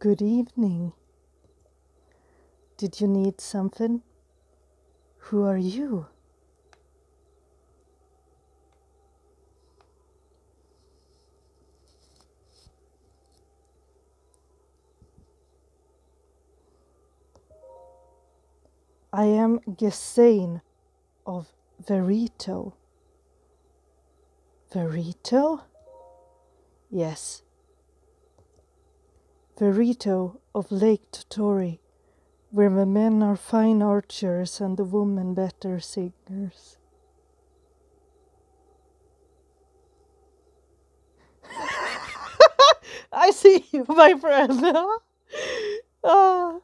Good evening. Did you need something? Who are you? I am Gesane of the Rito. Verito? Yes. Verito of Lake Totori, where the men are fine archers and the women better singers. I see you, my friend. ah.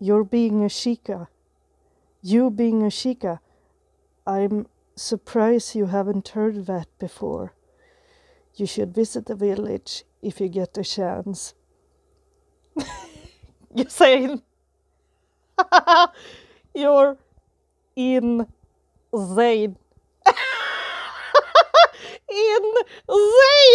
You're being a Sheikah. You being a Sheikah. I'm surprised you haven't heard that before. You should visit the village if you get a chance. You're saying you're insane. insane. Sane.